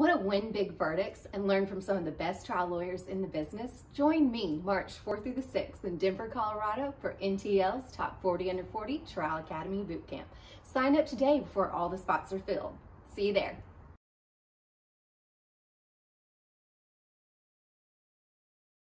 Want to win big verdicts and learn from some of the best trial lawyers in the business? Join me March 4th through the 6th in Denver, Colorado for NTL's Top 40 Under 40 Trial Academy Bootcamp. Sign up today before all the spots are filled. See you there.